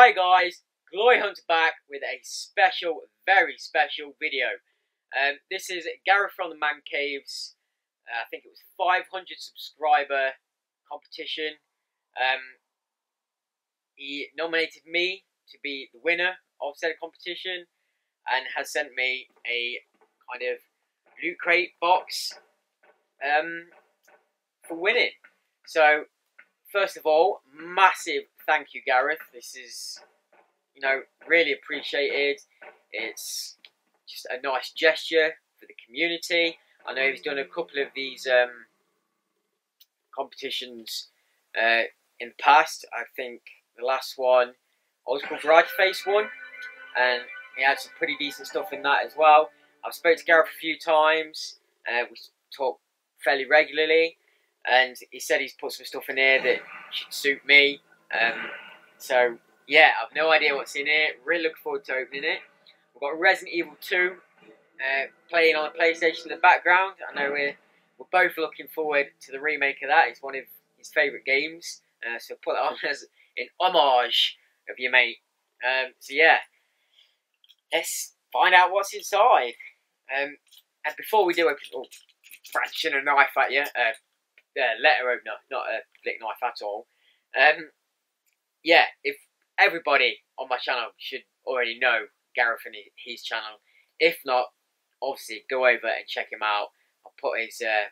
Hi guys, Glory Hunter back with a special, very special video. Um, this is Gareth from the Man Caves. Uh, I think it was 500 subscriber competition. Um, he nominated me to be the winner of said competition and has sent me a kind of loot crate box um, for winning. So, first of all, massive thank you, Gareth. This is, you know, really appreciated. It's just a nice gesture for the community. I know he's done a couple of these um, competitions uh, in the past. I think the last one, Old School Variety Face one, and he had some pretty decent stuff in that as well. I've spoke to Gareth a few times. Uh, we talk fairly regularly, and he said he's put some stuff in here that should suit me. Um, so yeah, I've no idea what's in here. Really looking forward to opening it. We've got Resident Evil 2 uh, playing on the PlayStation in the background. I know we're we're both looking forward to the remake of that. It's one of his favourite games, uh, so put that on as an homage of your mate. Um, so yeah, let's find out what's inside. Um, and before we do open, oh, branching a knife at you, uh, uh, letter opener, not a flick knife at all. Um, yeah, if everybody on my channel should already know Gareth and his channel. If not, obviously go over and check him out. I'll put his uh,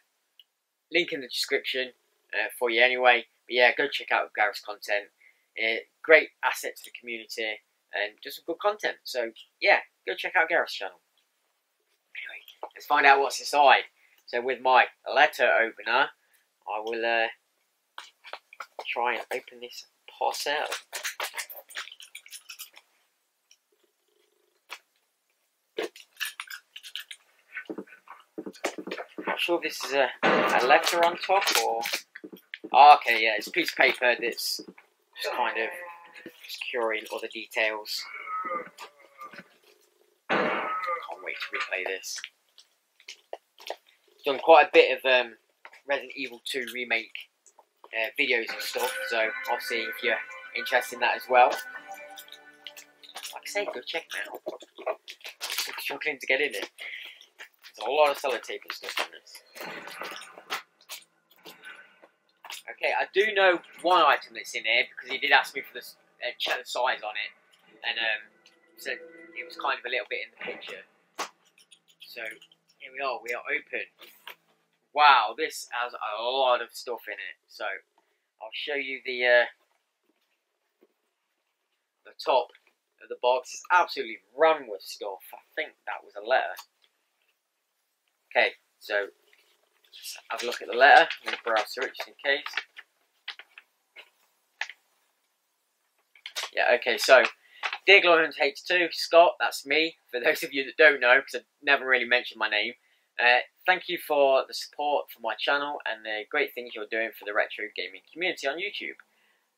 link in the description uh, for you anyway. But yeah, go check out Gareth's content. Uh, great asset to the community and just some good content. So yeah, go check out Gareth's channel. Anyway, let's find out what's inside. So with my letter opener, I will uh, try and open this parcel. Not sure this is a, a letter on top or. Oh, okay, yeah, it's a piece of paper that's just kind of securing other details. Can't wait to replay this. Done quite a bit of um, Resident Evil 2 remake uh, videos and stuff, so obviously if you're interested in that as well, like I say, go check them out. I'm struggling to get in it. There's a lot of sellotape and stuff on this. Okay, I do know one item that's in here because he did ask me for the uh, size on it, and um, said it was kind of a little bit in the picture. So here we are. We are open. Wow, this has a lot of stuff in it. So I'll show you the uh, the top of the box. It's absolutely run with stuff. I think that was a letter. Okay, so have a look at the letter. I'm browse through it just in case. Yeah, okay, so Dear Glory H2, Scott, that's me. For those of you that don't know, because I've never really mentioned my name, uh, thank you for the support for my channel and the great things you're doing for the retro gaming community on YouTube.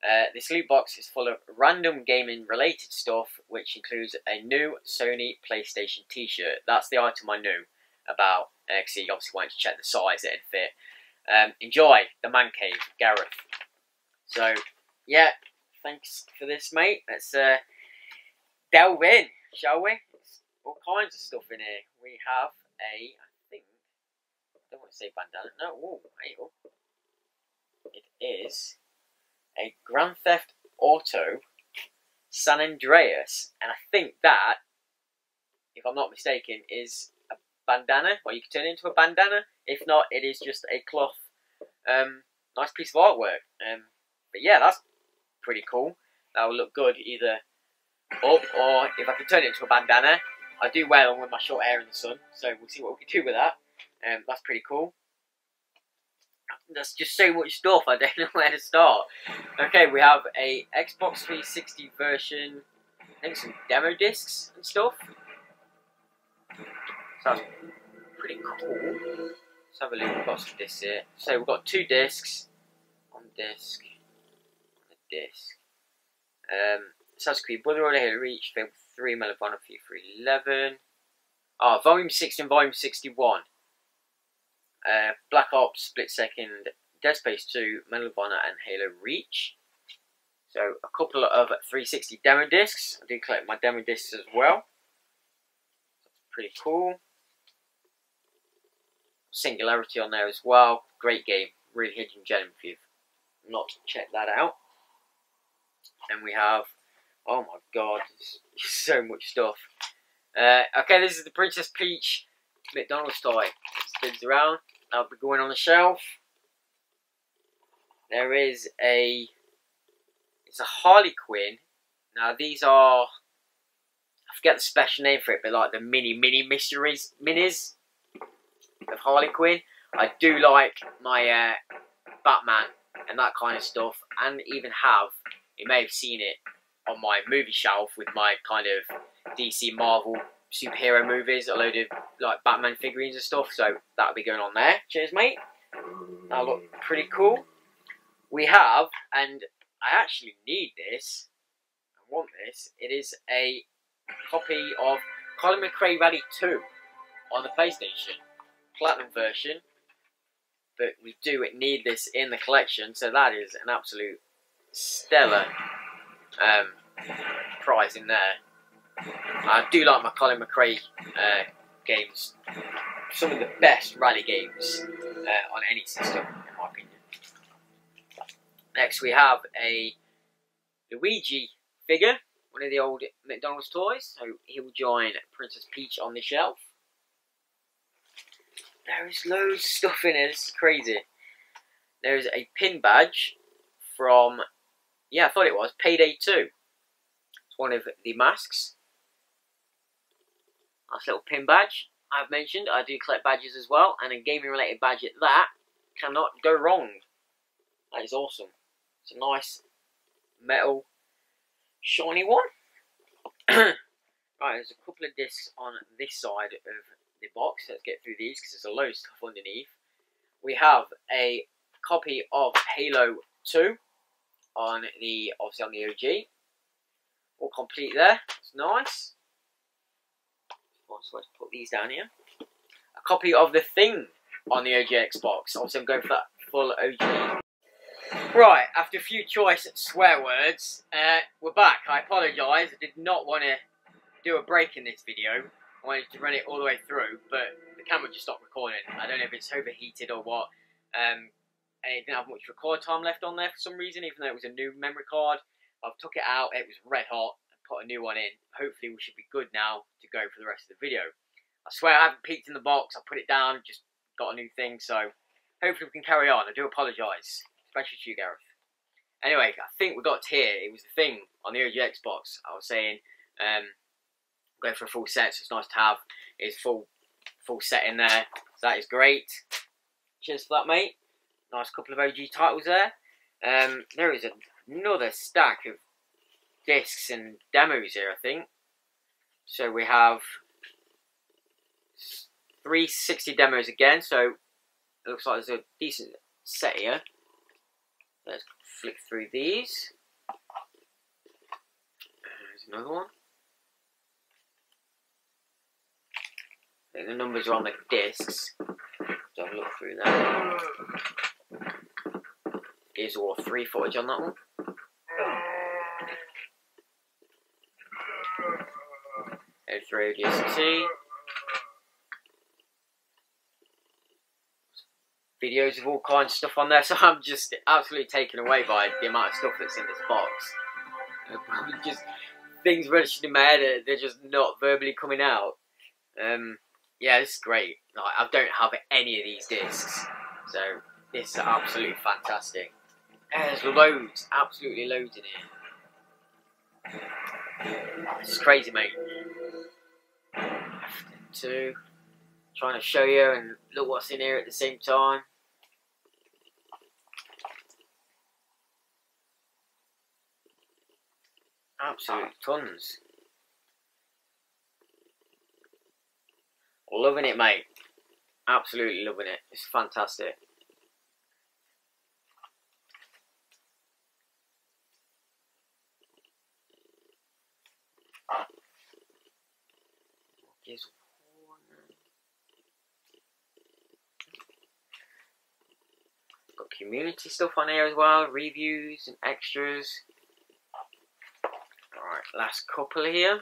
Uh, this loot box is full of random gaming related stuff, which includes a new Sony PlayStation t-shirt. That's the item I knew about because he obviously wanted to check the size it would fit. Um, enjoy the man cave, Gareth. So, yeah, thanks for this, mate. Let's uh, delve in, shall we? All kinds of stuff in here. We have a, don't want to say bandana. No, ooh, hey, oh. It is a Grand Theft Auto San Andreas, and I think that, if I'm not mistaken, is a bandana, or you can turn it into a bandana. If not, it is just a cloth, um, nice piece of artwork. Um, but yeah, that's pretty cool. That will look good either up, or if I can turn it into a bandana, I do wear them with my short hair in the sun, so we'll see what we can do with that. Um, that's pretty cool. That's just so much stuff, I don't know where to start. Okay, we have a Xbox 360 version, I think some demo discs and stuff. Sounds pretty cool. Let's have a look. Got some discs here. So we've got two discs on disc, on the disc. Um, Assassin's Creed Brotherhood Halo Reach, Fable 3, Medal of Honor, FIFA 11. Ah, Volume 6 and Volume 61. Uh, Black Ops, Split Second, Dead Space 2, Medal of Honor, and Halo Reach. So a couple of 360 demo discs. I do collect my demo discs as well. Pretty cool. Singularity on there as well. Great game. Really hidden gem if you've not checked that out. And we have, oh my god, so much stuff. Uh, okay, this is the Princess Peach McDonald's toy. Spins around. That'll be going on the shelf. There is a, it's a Harley Quinn. Now these are, I forget the special name for it, but like the mini mini mysteries minis of Harley Quinn. I do like my uh, Batman and that kind of stuff, and even have, you may have seen it on my movie shelf with my kind of DC Marvel superhero movies, a load of like Batman figurines and stuff, so that'll be going on there. Cheers, mate. That'll look pretty cool. We have, and I actually need this, I want this, it is a copy of Colin McRae Rally 2 on the PlayStation, Platinum version, but we do need this in the collection, so that is an absolute stellar um, prize in there. I do like my Colin McRae uh, games. Some of the best rally games uh, on any system, in my opinion. Next, we have a Luigi figure, one of the old McDonald's toys. So he will join Princess Peach on the shelf. There is loads of stuff in it. This is crazy. There is a pin badge from, yeah, I thought it was Payday 2. It's one of the masks. Nice little pin badge. I've mentioned I do collect badges as well, and a gaming related badge at that cannot go wrong. That is awesome. It's a nice metal shiny one. right, there's a couple of discs on this side of the box. Let's get through these because there's a load of stuff underneath. We have a copy of Halo 2 on the obviously on the OG. All complete there. It's nice. So let's put these down here. A copy of The Thing on the OG Xbox. Obviously, I'm going for that full OG. Right, after a few choice swear words, uh, we're back. I apologise. I did not want to do a break in this video. I wanted to run it all the way through, but the camera just stopped recording. I don't know if it's overheated or what. Um, and it didn't have much record time left on there for some reason, even though it was a new memory card. I've took it out, it was red hot, put a new one in. Hopefully we should be good now to go for the rest of the video. I swear I haven't peeked in the box, I put it down, just got a new thing, so hopefully we can carry on. I do apologise, especially to you, Gareth. Anyway, I think we got here. It was the thing on the OG Xbox. I was saying, um, going for a full set, so it's nice to have his full full set in there. So that is great. Cheers for that, mate. Nice couple of OG titles there. Um, there is another stack of discs and demos here, I think. So we have 360 demos again, so it looks like there's a decent set here. Let's flick through these. There's another one. I think the numbers are on the discs. So I'll look through that. Is all three footage on that one. O3 ODST. Videos of all kinds of stuff on there, so I'm just absolutely taken away by the amount of stuff that's in this box. just things registered in my head, they're just not verbally coming out. Um, yeah, it's great. Like, I don't have any of these discs, so is absolutely fantastic. There's loads, absolutely loads in here. Is crazy, mate. Two, trying to show you and look what's in here at the same time. Absolute tons. Loving it, mate. Absolutely loving it. It's fantastic. Got community stuff on here as well, reviews and extras. Alright, last couple here.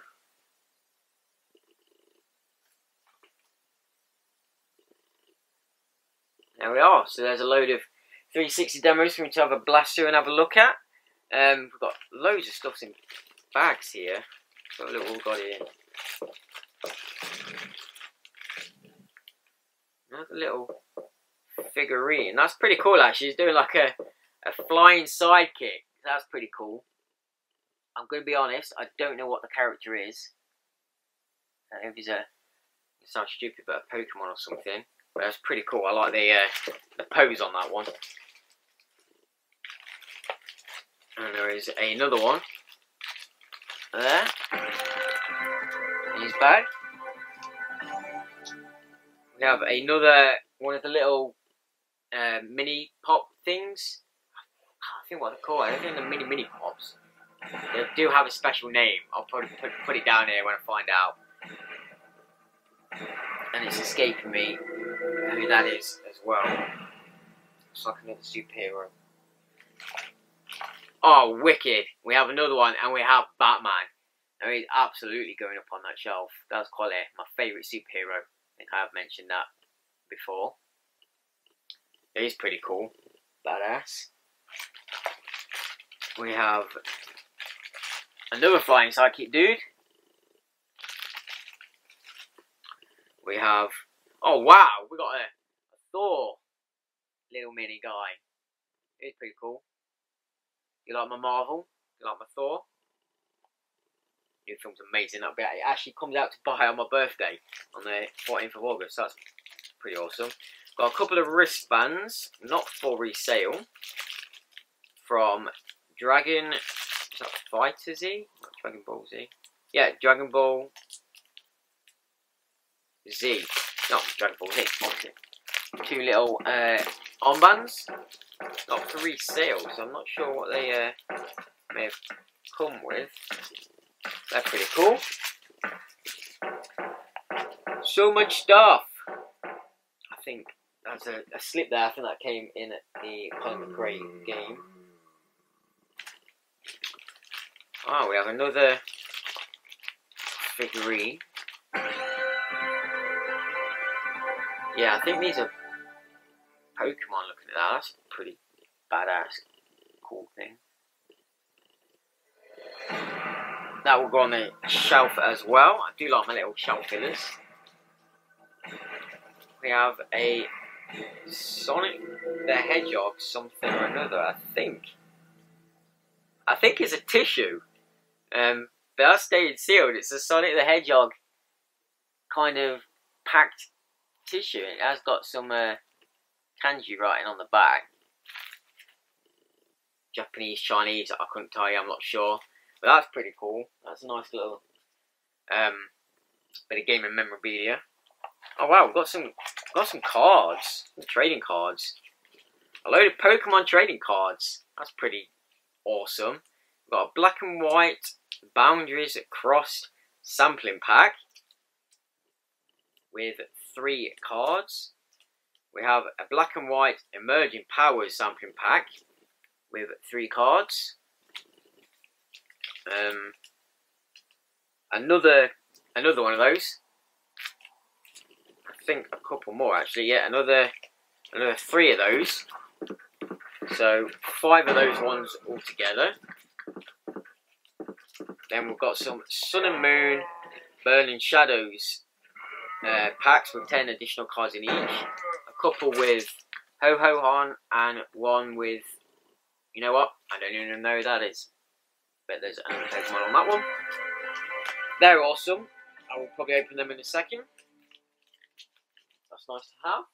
There we are. So there's a load of 360 demos for me to have a blast through and have a look at. Um, we've got loads of stuff in bags here. Got a little got here. Another little figurine. That's pretty cool actually. He's doing like a, a flying sidekick. That's pretty cool. I'm going to be honest, I don't know what the character is. I don't know if he's a, it sounds stupid, but a Pokemon or something. But that's pretty cool. I like the, uh, the pose on that one. And there is another one. There. His bag. We have another one of the little uh, mini pop things. I think what they're called. I don't think they're mini mini pops. They do have a special name. I'll probably put, put it down here when I find out. And it's escaping me who that is as well. It's like another superhero. Oh, wicked! We have another one, and we have Batman. Now he's absolutely going up on that shelf. That's quality. My favourite superhero. I think I have mentioned that before. It is pretty cool. Badass. We have another flying psychic dude. We have, oh wow, we got a, a Thor little mini guy. He's pretty cool. You like my Marvel? You like my Thor? New film's amazing. That'll be, it actually comes out to buy on my birthday on the 14th of August. So that's pretty awesome. Got a couple of wristbands, not for resale, from Dragon is that Fighter Z? Not Dragon Ball Z. Yeah, Dragon Ball Z. Not Dragon Ball Z. Two little uh, armbands. Not for resale, so I'm not sure what they uh, may have come with. They're pretty cool. So much stuff. I think that's a, a slip there. I think that came in at the Colin McRae game. Oh, we have another figurine. Yeah, I think these are Pokemon looking at that. That's a pretty badass, cool thing. That will go on the shelf as well. I do like my little shelf fillers. We have a Sonic the Hedgehog something or another, I think. I think it's a tissue. Um, but that's stayed sealed. It's a Sonic the Hedgehog kind of packed tissue. It has got some uh, kanji writing on the back. Japanese, Chinese, I couldn't tell you, I'm not sure. That's pretty cool. That's a nice little um, bit of gaming memorabilia. Oh wow, we've got some got some cards, trading cards. A load of Pokemon trading cards. That's pretty awesome. We've got a black and white boundaries crossed sampling pack with three cards. We have a black and white emerging powers sampling pack with three cards. Um, another another one of those. I think a couple more actually. Yeah, another another three of those. So five of those ones all together. Then we've got some Sun and Moon Burning Shadows uh, packs with 10 additional cards in each. A couple with Ho Ho Han and one with, you know what, I don't even know who that is. But there's an Pokemon on that one. They're awesome. I will probably open them in a second. That's nice to have.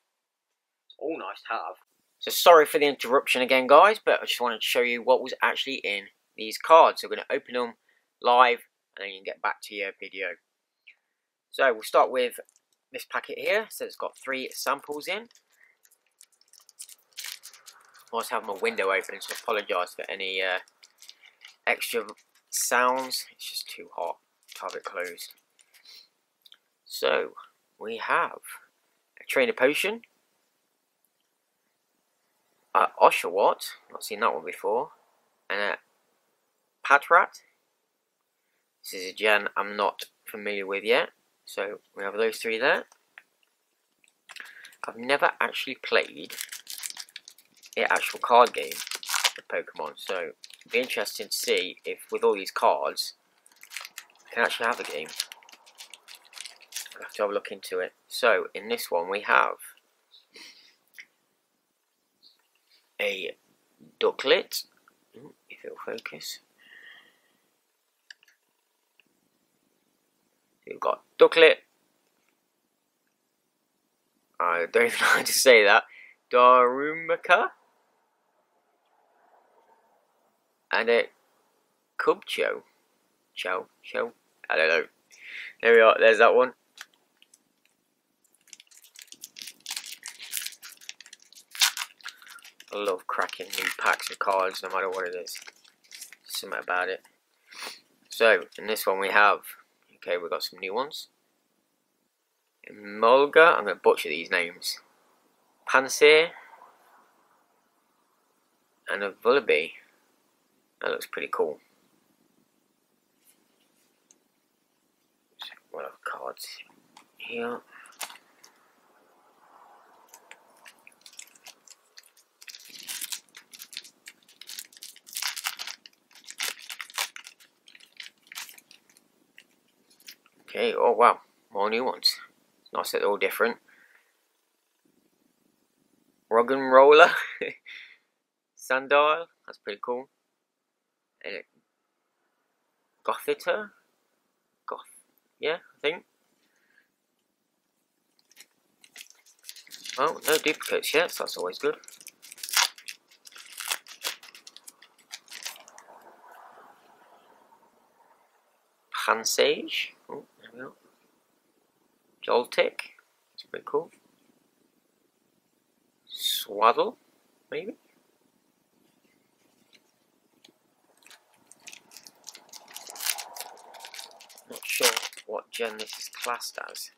It's all nice to have. So sorry for the interruption again, guys, but I just wanted to show you what was actually in these cards. So we're going to open them live and then you can get back to your video. So we'll start with this packet here. So it's got three samples in. I also have my window open, so apologise for any uh, extra sounds. It's just too hot to have it closed. So we have a trainer potion, uh, Oshawott, not seen that one before, and a Patrat, This is a gen I'm not familiar with yet. So we have those three there. I've never actually played the actual card game of Pokemon, so it'd be interesting to see if with all these cards, I can actually have a game. I'll have to have a look into it. So, in this one we have a Ducklett. if it'll focus. We've got Ducklett. I don't know how to say that. Darumaka. And a Cubchoo. Chow, Chow. I don't know. There we are, there's that one. I love cracking new packs of cards, no matter what it is. Something about it. So, in this one we have, okay, we've got some new ones. Mulga, I'm going to butcher these names. Pansear. And a Vullaby. That looks pretty cool. What are cards here? Okay, oh wow, more new ones. Nice that they're all different. Roggenrola. Sandile. That's pretty cool. Gothita. Goth. Yeah, I think. Oh, no duplicates yet, so that's always good. Pansage. Oh, there we go. Joltik. That's pretty cool. Swaddle, maybe? Not sure gen this is classed as.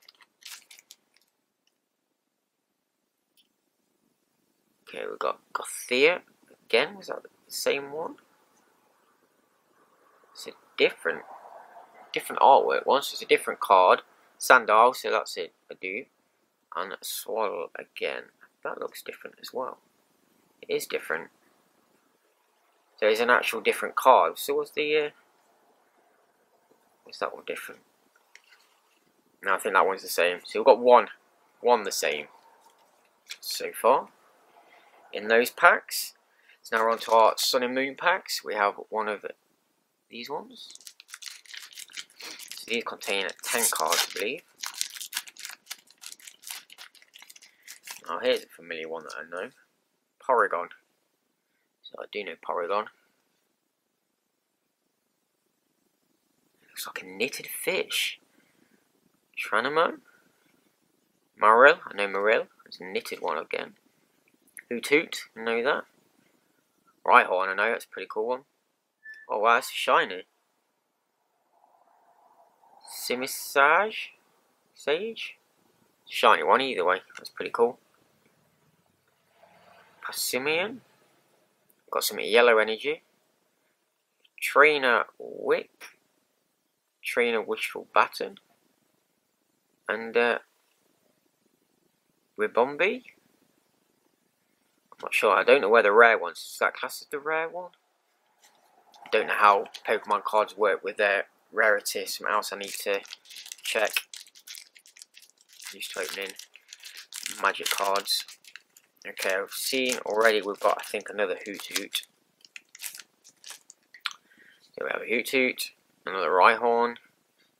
Okay, we've got Gothia again. Is that the same one? It's a different, different artwork. Once it's a different card. Sandal, so that's it, a dupe. And Swallow again. That looks different as well. It is different. So it's an actual different card. So what's the... Uh, what's that one different? No, I think that one's the same. So we've got one. One the same. So far. In those packs. So now we're on to our Sun and Moon packs. We have one of these ones. So these contain 10 cards, I believe. Oh, here's a familiar one that I know. Porygon. So I do know Porygon. Looks like a knitted fish. Tranamo. Marill. I know Marill. It's a knitted one again. Hoothoot. I know that. Right Rhyhorn. I know. That's a pretty cool one. Oh wow, it's shiny. Simisage? Sage? Shiny one either way. That's pretty cool. Passimian. Got some yellow energy. Trainer Wick. Trainer Wishful Baton. And uh, Ribombee. I'm not sure. I don't know where the rare ones. Is that class as the rare one? I don't know how Pokemon cards work with their rarity. Something else I need to check. Used to opening magic cards. Okay, I've seen already we've got, I think, another Hoothoot. Here we have a Hoothoot, another Rhyhorn,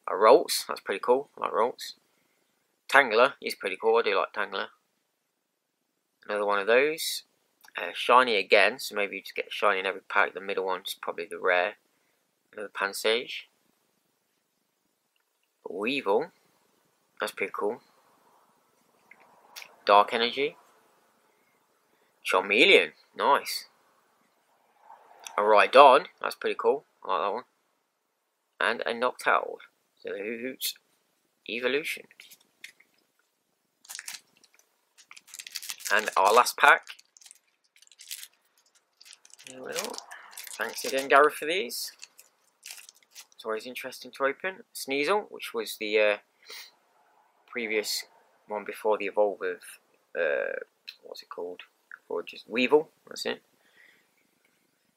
a Ralts, that's pretty cool, I like Ralts. Tangler, is pretty cool, I do like Tangler. Another one of those. Uh, shiny again, so maybe you just get shiny in every pack. The middle one's probably the rare. Another Pansage. Weavile, that's pretty cool. Dark Energy. Charmeleon, nice. A Rhydon, that's pretty cool. I like that one. And a Noctowl. So the Hoots Evolution. And our last pack. Thanks again, Gary, for these. It's always interesting to open. Sneasel, which was the uh, previous one before the evolve of, uh, what's it called? Or just Weavile, that's it.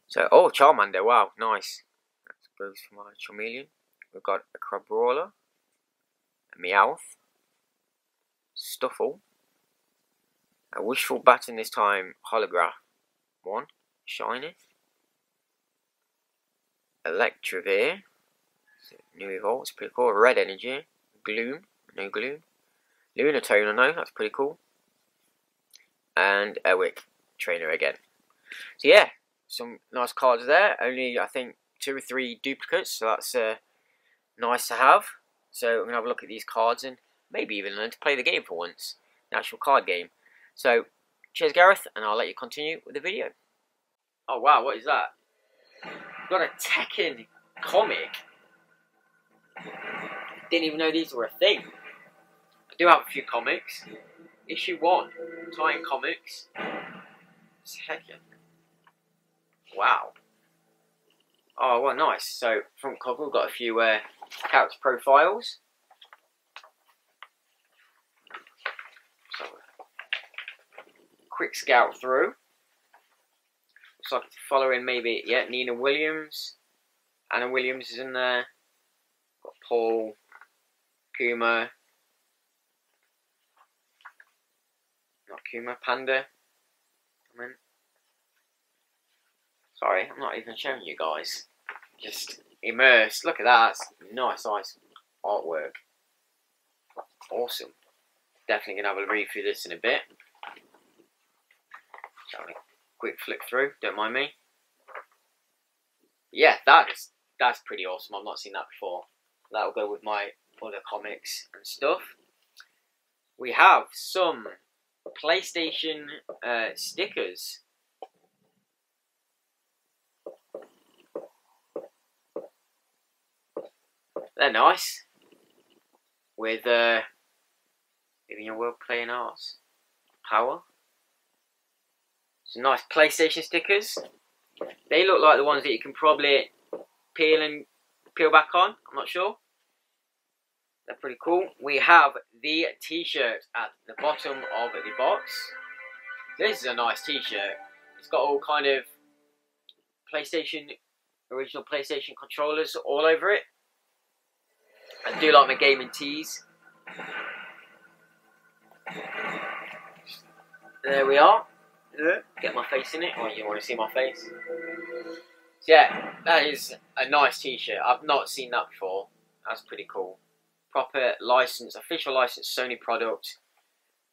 So, oh, Charmander, wow, nice. That goes for my Charmeleon. We've got a Crabrawler, a Meowth, Stufful, a Wishful Baton this time holograph one, shiny, Electivire, new evolve, it's pretty cool, Red Energy, Gloom, no Gloom, Lunatone I know, that's pretty cool, and Ewick Trainer again. So yeah, some nice cards there, only I think two or three duplicates, so that's uh, nice to have. So I'm going to have a look at these cards and maybe even learn to play the game for once, the actual card game. So, cheers Gareth, and I'll let you continue with the video. Oh wow, what is that? Got a Tekken comic. Didn't even know these were a thing. I do have a few comics. Issue 1, Titan Comics. Tekken. Wow. Oh, well, nice. So, front cover, we've got a few uh, character profiles. Quick scout through. Looks like following maybe, yeah, Nina Williams. Anna Williams is in there. Got Paul, Kuma. Not Kuma, Panda. I mean, sorry, I'm not even showing you guys. Just immersed. Look at that. Nice, nice artwork. Awesome. Definitely gonna have a read through this in a bit. Shall we? Quick flick through. Don't mind me. Yeah, that is that's pretty awesome. I've not seen that before. That'll go with my other comics and stuff. We have some PlayStation uh, stickers They're nice. With uh, giving your world playing arts power. Some nice PlayStation stickers. They look like the ones that you can probably peel and peel back on. I'm not sure. They're pretty cool. We have the t-shirt at the bottom of the box. This is a nice t-shirt. It's got all kind of PlayStation, original PlayStation controllers all over it. I do like my gaming tees. There we are. Get my face in it. or you want to see my face? So yeah, that is a nice t-shirt. I've not seen that before. That's pretty cool. Proper license, official license Sony product.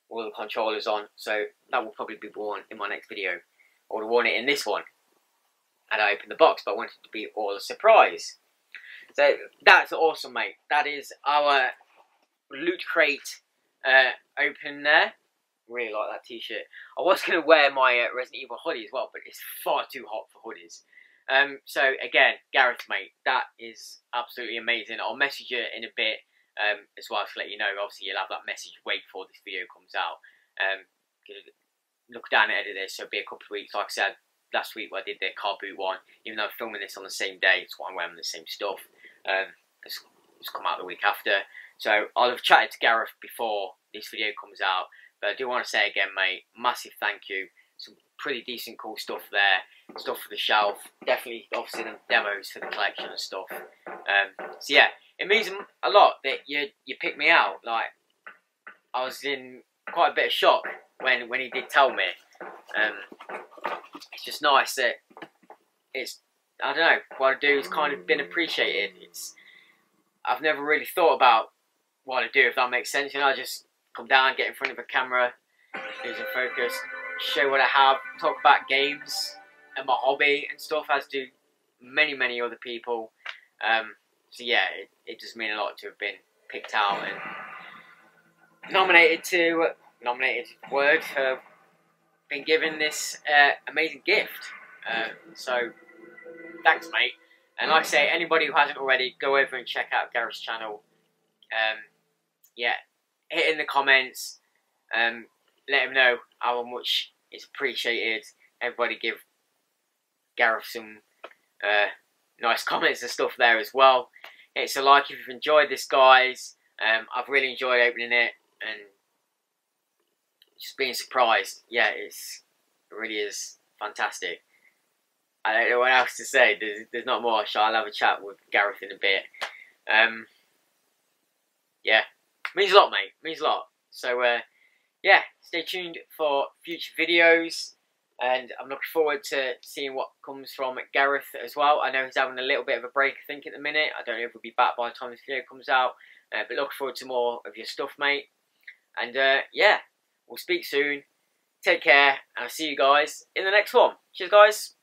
All the controllers on. So that will probably be worn in my next video. I would have worn it in this one. And I opened the box, but I wanted it to be all a surprise. So that's awesome, mate. That is our loot crate uh, open there. Really like that t-shirt. I was going to wear my uh, Resident Evil hoodie as well, but it's far too hot for hoodies. Um, so again, Gareth, mate, that is absolutely amazing. I'll message you in a bit um, as well to let you know. Obviously, you'll have that message way before this video comes out. Um, look down at this, so it'll be a couple of weeks. Like I said, last week I did the car boot one. Even though I'm filming this on the same day, it's why I'm wearing the same stuff. Um, it's, it's come out the week after. So I'll have chatted to Gareth before this video comes out. But I do want to say again, mate, massive thank you. Some pretty decent, cool stuff there. Stuff for the shelf. Definitely, obviously, the demos for the collection and stuff. Um, so yeah, it means a lot that you you picked me out. Like I was in quite a bit of shock when when he did tell me. Um, it's just nice that it's I don't know, what I do has kind of been appreciated. It's I've never really thought about what I do, if that makes sense. You know, I just come down, get in front of a camera, lose in focus, show what I have, talk about games and my hobby and stuff, as do many, many other people. Um, so yeah, it, it does mean a lot to have been picked out and nominated to nominated word for being given this uh, amazing gift. Uh, so thanks, mate. And like I say, anybody who hasn't already, go over and check out Gareth's channel. Um, yeah, hit in the comments. Um, let him know how much it's appreciated. Everybody give Gareth some uh, nice comments and stuff there as well. It's a like if you've enjoyed this, guys. Um, I've really enjoyed opening it and just being surprised. Yeah, it's it really is fantastic. I don't know what else to say. There's, there's not much. I'll have a chat with Gareth in a bit. Um, yeah, means a lot, mate. Means a lot. So, uh, yeah, stay tuned for future videos. And I'm looking forward to seeing what comes from Gareth as well. I know he's having a little bit of a break, I think, at the minute. I don't know if he'll be back by the time this video comes out. Uh, but looking forward to more of your stuff, mate. And, uh, yeah, we'll speak soon. Take care, and I'll see you guys in the next one. Cheers, guys.